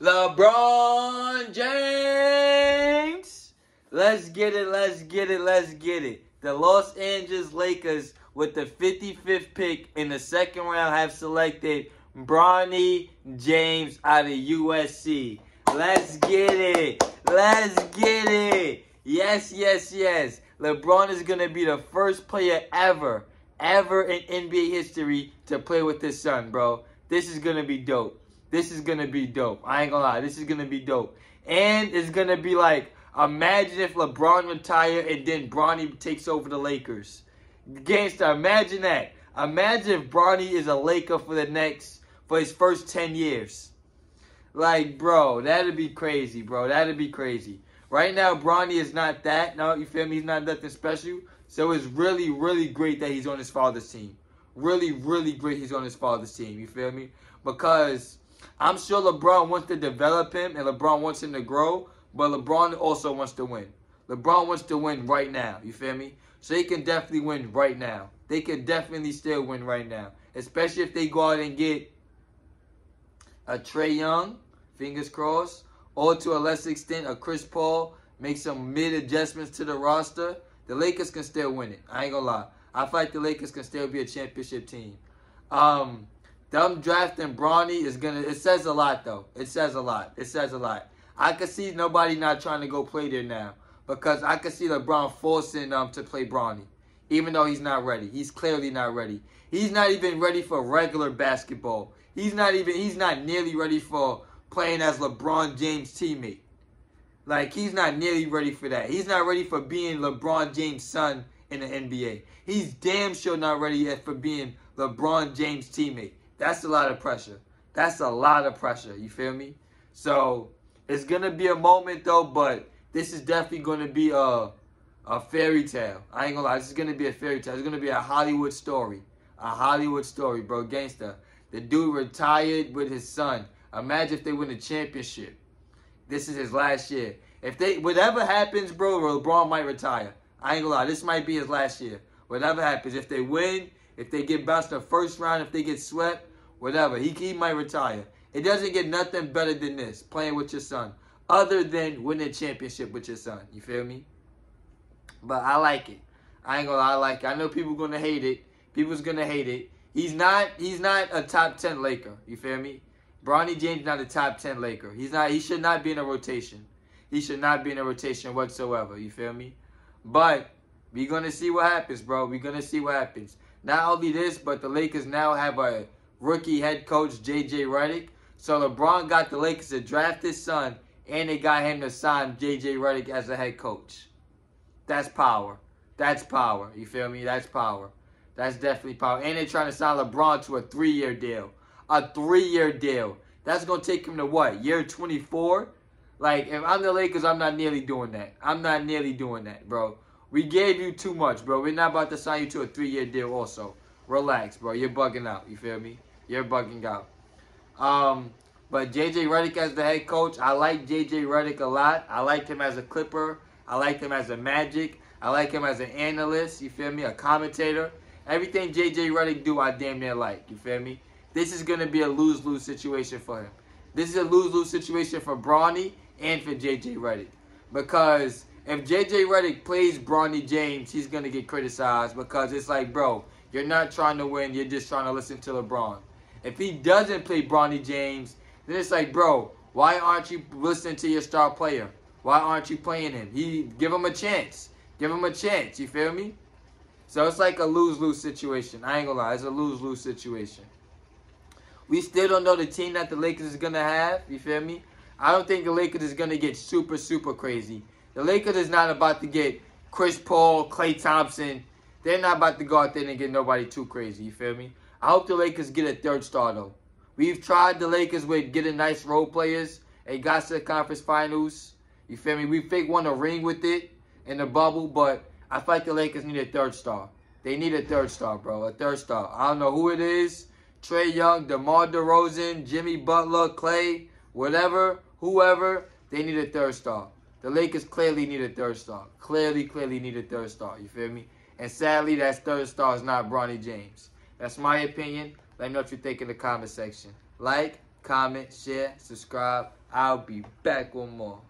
LeBron James. Let's get it, let's get it, let's get it. The Los Angeles Lakers, with the 55th pick in the second round, have selected Bronny James out of USC. Let's get it. Let's get it. Yes, yes, yes. LeBron is going to be the first player ever, ever in NBA history to play with his son, bro. This is going to be dope. This is to be dope. I ain't to lie. This is to be dope. And it's to be like, imagine if LeBron retired and then Bronny takes over the Lakers. Gangsta, imagine that. Imagine if Bronny is a Laker for the next, for his first 10 years. Like, bro, that'd be crazy, bro. That'd be crazy. Right now, Bronny is not that. No, you feel me? He's not nothing special. So it's really, really great that he's on his father's team. Really, really great he's on his father's team. You feel me? Because I'm sure LeBron wants to develop him and LeBron wants him to grow, but LeBron also wants to win. LeBron wants to win right now. You feel me? So he can definitely win right now. They can definitely still win right now. Especially if they go out and get a Trae Young, fingers crossed, or to a less extent, a Chris Paul, make some mid adjustments to the roster, the Lakers can still win it. I ain't gonna lie. I feel like the Lakers can still be a championship team. Um, them drafting Bronny is gonna. It says a lot though. It says a lot. It says a lot. I can see nobody not trying to go play there now because I can see LeBron forcing them to play Bronny, even though he's not ready. He's clearly not ready. He's not even ready for regular basketball. He's not even. He's not nearly ready for playing as LeBron James' teammate. Like, he's not nearly ready for that. He's not ready for being LeBron James' son in the NBA. He's damn sure not ready yet for being LeBron James' teammate. That's a lot of pressure. That's a lot of pressure. You feel me? So, it's going to be a moment, though, but this is definitely going to be a, a fairy tale. I ain't going to lie. This is to be a fairy tale. It's going to be a Hollywood story. A Hollywood story, bro. Gangsta. The dude retired with his son. Imagine if they win a championship. This is his last year. If they whatever happens, bro, LeBron might retire. I ain't gonna lie, this might be his last year. Whatever happens, if they win, if they get bounced in the first round, if they get swept, whatever, he, he might retire. It doesn't get nothing better than this, playing with your son, other than winning a championship with your son. You feel me? But I like it. I ain't gonna lie, I like it. I know people gonna hate it. People's gonna hate it. He's not he's not a top 10 Laker. You feel me? Bronny James not a top 10 Laker. He's not he should not be in a rotation. He should not be in a rotation whatsoever. You feel me? But we're gonna see what happens, bro. We're gonna see what happens. Not only this, but the Lakers now have a rookie head coach, JJ Redick. So LeBron got the Lakers to draft his son, and they got him to sign JJ Redick as a head coach. That's power. That's power. You feel me? That's power. That's definitely power. And they're trying to sign LeBron to a three-year deal a three-year deal. That's going to take him to what? Year 24? Like, if I'm the Lakers, I'm not nearly doing that. I'm not nearly doing that, bro. We gave you too much, bro. We're not about to sign you to a three-year deal also. Relax, bro. You're bugging out. You feel me? You're bugging out. Um, but J.J. Redick as the head coach, I like J.J. Redick a lot. I liked him as a Clipper. I liked him as a Magic. I like him as an analyst. You feel me? A commentator. Everything J.J. Redick do, I damn near like. You feel me? This is going to be a lose-lose situation for him. This is a lose-lose situation for Bronny and for J.J. Redick. Because if J.J. Redick plays Bronny James, he's going to get criticized because it's like, bro, you're not trying to win. You're just trying to listen to LeBron. If he doesn't play Bronny James, then it's like, bro, why aren't you listening to your star player? Why aren't you playing him? He Give him a chance. Give him a chance. You feel me? So it's like a lose-lose situation. I ain't gonna lie. It's a lose-lose situation. We still don't know the team that the Lakers is going to have. You feel me? I don't think the Lakers is going to get super, super crazy. The Lakers is not about to get Chris Paul, Klay Thompson. They're not about to go out there and get nobody too crazy. You feel me? I hope the Lakers get a third star, though. We've tried the Lakers with getting nice role players. They got to the conference finals. You feel me? We fake won a ring with it in the bubble, but I feel like the Lakers need a third star. They need a third star, bro. A third star. I don't know who it is. Trae Young, DeMar DeRozan, Jimmy Butler, Klay, whatever, whoever, they need a third star. The Lakers clearly need a third star. Clearly, clearly need a third star. You feel me? And sadly, that third star is not Bronny James. That's my opinion. Let me know what you think in the comment section. Like, comment, share, subscribe. I'll be back with more.